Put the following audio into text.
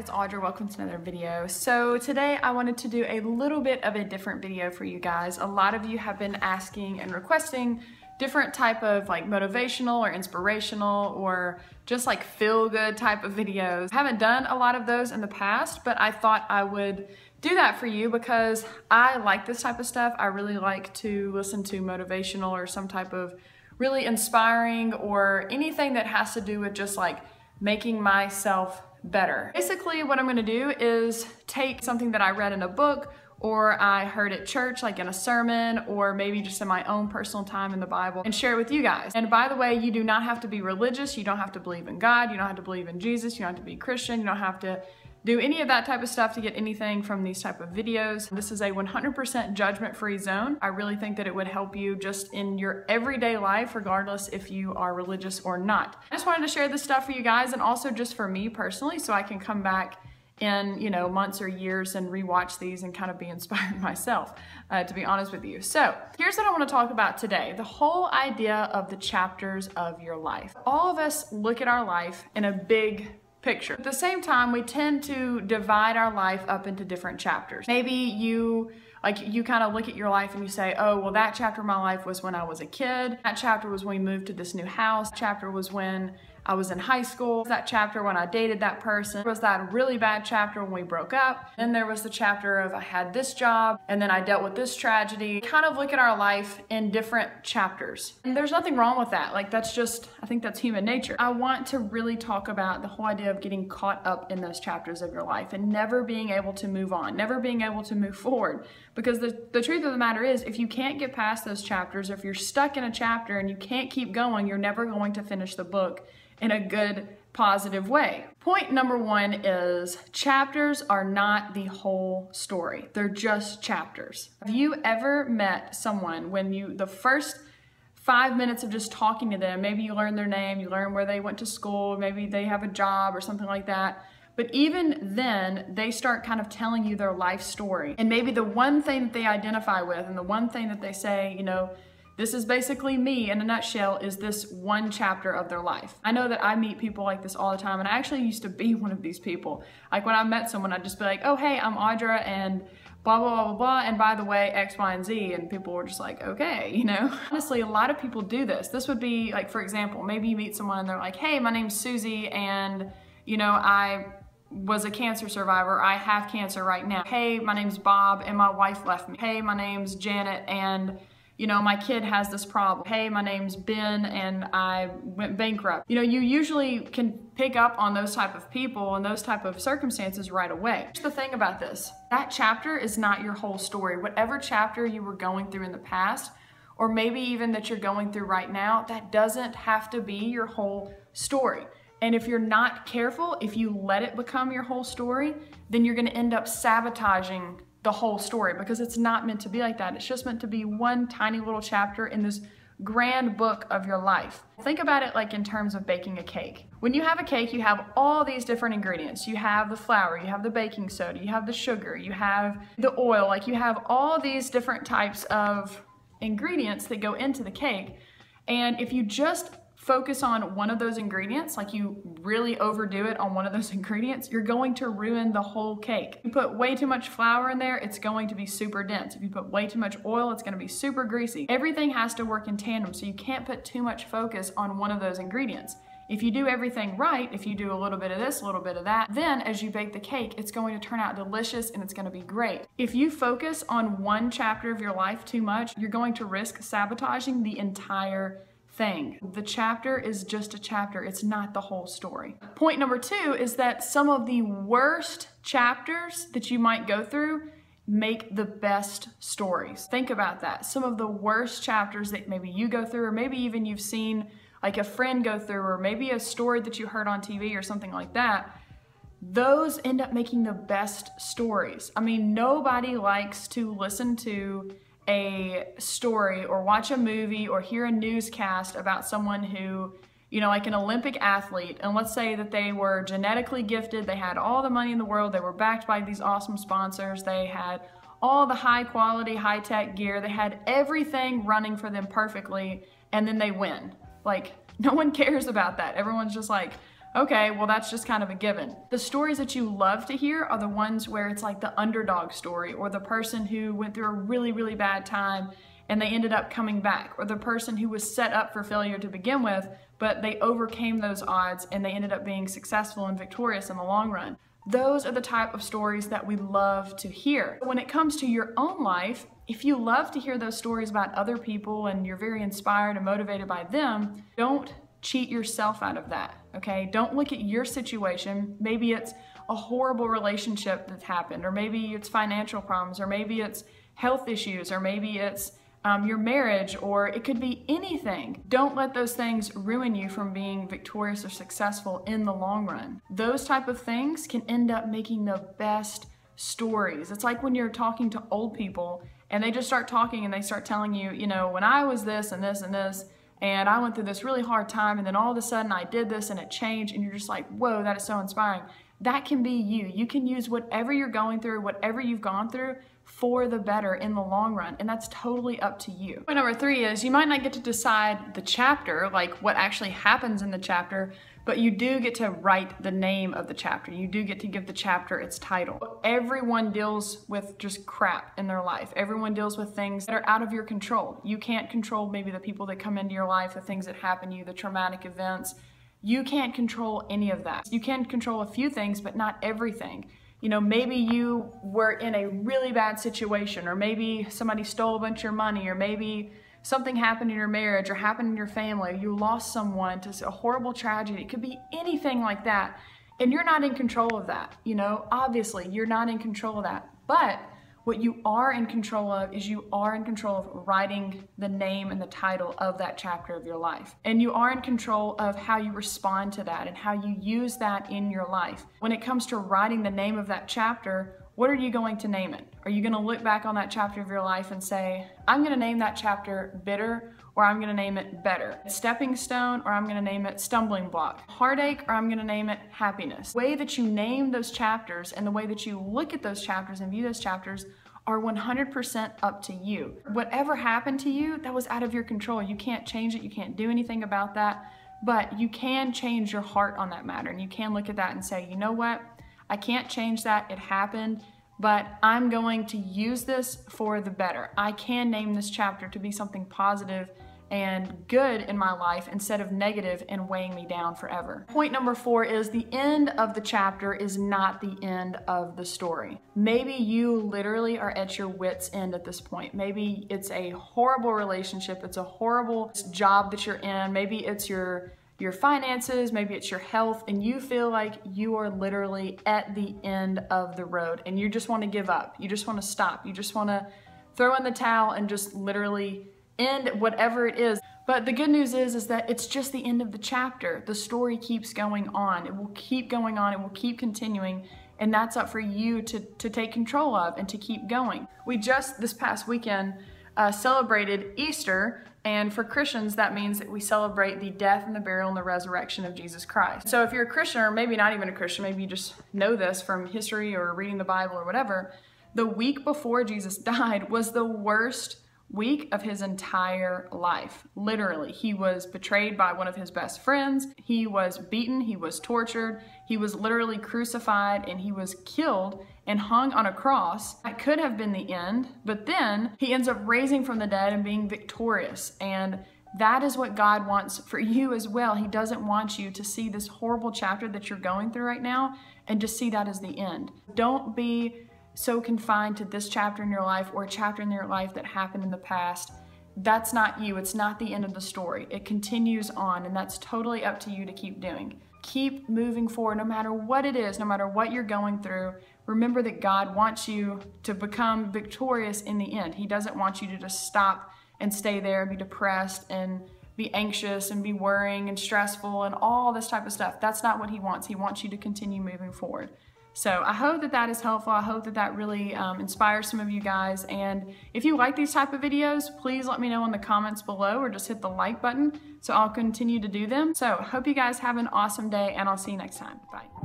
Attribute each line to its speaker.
Speaker 1: it's Audra. Welcome to another video. So today I wanted to do a little bit of a different video for you guys. A lot of you have been asking and requesting different type of like motivational or inspirational or just like feel good type of videos. I haven't done a lot of those in the past, but I thought I would do that for you because I like this type of stuff. I really like to listen to motivational or some type of really inspiring or anything that has to do with just like making myself better. Basically what I'm gonna do is take something that I read in a book or I heard at church, like in a sermon, or maybe just in my own personal time in the Bible, and share it with you guys. And by the way, you do not have to be religious, you don't have to believe in God, you don't have to believe in Jesus, you don't have to be Christian, you don't have to do any of that type of stuff to get anything from these type of videos. This is a 100% judgment-free zone. I really think that it would help you just in your everyday life, regardless if you are religious or not. I just wanted to share this stuff for you guys and also just for me personally so I can come back in you know months or years and rewatch these and kind of be inspired myself uh, to be honest with you so here's what i want to talk about today the whole idea of the chapters of your life all of us look at our life in a big picture. At the same time, we tend to divide our life up into different chapters. Maybe you like you kind of look at your life and you say, oh, well, that chapter of my life was when I was a kid. That chapter was when we moved to this new house. That chapter was when I was in high school. That chapter when I dated that person. was that really bad chapter when we broke up. Then there was the chapter of I had this job and then I dealt with this tragedy. Kind of look at our life in different chapters. And there's nothing wrong with that. Like that's just, I think that's human nature. I want to really talk about the whole idea of getting caught up in those chapters of your life and never being able to move on, never being able to move forward. Because the, the truth of the matter is, if you can't get past those chapters, or if you're stuck in a chapter and you can't keep going, you're never going to finish the book in a good, positive way. Point number one is chapters are not the whole story. They're just chapters. Have you ever met someone when you, the first five minutes of just talking to them, maybe you learn their name, you learn where they went to school, maybe they have a job or something like that. But even then, they start kind of telling you their life story. And maybe the one thing that they identify with and the one thing that they say, you know, this is basically me in a nutshell is this one chapter of their life. I know that I meet people like this all the time and I actually used to be one of these people. Like when I met someone, I'd just be like, oh, hey, I'm Audra and blah, blah, blah, blah, blah. And by the way, X, Y, and Z. And people were just like, okay, you know? Honestly, a lot of people do this. This would be like, for example, maybe you meet someone and they're like, hey, my name's Susie and, you know, I was a cancer survivor. I have cancer right now. Hey, my name's Bob and my wife left me. Hey, my name's Janet and you know, my kid has this problem. Hey, my name's Ben and I went bankrupt. You know, you usually can pick up on those type of people and those type of circumstances right away. Here's the thing about this. That chapter is not your whole story. Whatever chapter you were going through in the past, or maybe even that you're going through right now, that doesn't have to be your whole story. And if you're not careful, if you let it become your whole story, then you're gonna end up sabotaging the whole story because it's not meant to be like that. It's just meant to be one tiny little chapter in this grand book of your life. Think about it like in terms of baking a cake. When you have a cake, you have all these different ingredients. You have the flour, you have the baking soda, you have the sugar, you have the oil, like you have all these different types of ingredients that go into the cake. And if you just focus on one of those ingredients, like you really overdo it on one of those ingredients, you're going to ruin the whole cake. If you put way too much flour in there, it's going to be super dense. If you put way too much oil, it's gonna be super greasy. Everything has to work in tandem, so you can't put too much focus on one of those ingredients. If you do everything right, if you do a little bit of this, a little bit of that, then as you bake the cake, it's going to turn out delicious and it's gonna be great. If you focus on one chapter of your life too much, you're going to risk sabotaging the entire thing. The chapter is just a chapter, it's not the whole story. Point number two is that some of the worst chapters that you might go through make the best stories. Think about that. Some of the worst chapters that maybe you go through, or maybe even you've seen like a friend go through, or maybe a story that you heard on TV or something like that, those end up making the best stories. I mean, nobody likes to listen to a story or watch a movie or hear a newscast about someone who, you know, like an Olympic athlete, and let's say that they were genetically gifted, they had all the money in the world, they were backed by these awesome sponsors, they had all the high quality, high tech gear, they had everything running for them perfectly, and then they win. Like, no one cares about that. Everyone's just like, Okay, well, that's just kind of a given. The stories that you love to hear are the ones where it's like the underdog story or the person who went through a really, really bad time and they ended up coming back, or the person who was set up for failure to begin with, but they overcame those odds and they ended up being successful and victorious in the long run. Those are the type of stories that we love to hear. When it comes to your own life, if you love to hear those stories about other people and you're very inspired and motivated by them, don't cheat yourself out of that, okay? Don't look at your situation. Maybe it's a horrible relationship that's happened, or maybe it's financial problems, or maybe it's health issues, or maybe it's um, your marriage, or it could be anything. Don't let those things ruin you from being victorious or successful in the long run. Those type of things can end up making the best stories. It's like when you're talking to old people and they just start talking and they start telling you, you know, when I was this and this and this, and I went through this really hard time, and then all of a sudden I did this and it changed, and you're just like, whoa, that is so inspiring. That can be you. You can use whatever you're going through, whatever you've gone through, for the better in the long run, and that's totally up to you. Point number three is you might not get to decide the chapter, like what actually happens in the chapter, but you do get to write the name of the chapter. You do get to give the chapter its title. Everyone deals with just crap in their life. Everyone deals with things that are out of your control. You can't control maybe the people that come into your life, the things that happen to you, the traumatic events. You can't control any of that. You can control a few things, but not everything. You know, maybe you were in a really bad situation, or maybe somebody stole a bunch of your money, or maybe something happened in your marriage or happened in your family, you lost someone to a horrible tragedy. It could be anything like that. And you're not in control of that. You know, obviously, you're not in control of that. But what you are in control of is you are in control of writing the name and the title of that chapter of your life. And you are in control of how you respond to that and how you use that in your life. When it comes to writing the name of that chapter, what are you going to name it? Are you going to look back on that chapter of your life and say, I'm going to name that chapter bitter or I'm going to name it better? Stepping stone or I'm going to name it stumbling block? Heartache or I'm going to name it happiness? The way that you name those chapters and the way that you look at those chapters and view those chapters are 100% up to you. Whatever happened to you, that was out of your control. You can't change it. You can't do anything about that. But you can change your heart on that matter. And you can look at that and say, you know what? I can't change that. It happened, but I'm going to use this for the better. I can name this chapter to be something positive and good in my life instead of negative and weighing me down forever. Point number four is the end of the chapter is not the end of the story. Maybe you literally are at your wits end at this point. Maybe it's a horrible relationship. It's a horrible job that you're in. Maybe it's your your finances, maybe it's your health, and you feel like you are literally at the end of the road and you just want to give up. You just want to stop. You just want to throw in the towel and just literally end whatever it is. But the good news is, is that it's just the end of the chapter. The story keeps going on. It will keep going on. It will keep continuing. And that's up for you to, to take control of and to keep going. We just, this past weekend, uh, celebrated Easter, and for Christians, that means that we celebrate the death and the burial and the resurrection of Jesus Christ. So if you're a Christian, or maybe not even a Christian, maybe you just know this from history or reading the Bible or whatever, the week before Jesus died was the worst week of his entire life. Literally, he was betrayed by one of his best friends. He was beaten. He was tortured. He was literally crucified and he was killed and hung on a cross. That could have been the end, but then he ends up raising from the dead and being victorious. And that is what God wants for you as well. He doesn't want you to see this horrible chapter that you're going through right now and just see that as the end. Don't be so confined to this chapter in your life or a chapter in your life that happened in the past. That's not you. It's not the end of the story. It continues on, and that's totally up to you to keep doing. Keep moving forward no matter what it is, no matter what you're going through. Remember that God wants you to become victorious in the end. He doesn't want you to just stop and stay there and be depressed and be anxious and be worrying and stressful and all this type of stuff. That's not what He wants. He wants you to continue moving forward. So I hope that that is helpful. I hope that that really um, inspires some of you guys. And if you like these type of videos, please let me know in the comments below or just hit the like button so I'll continue to do them. So hope you guys have an awesome day and I'll see you next time. Bye.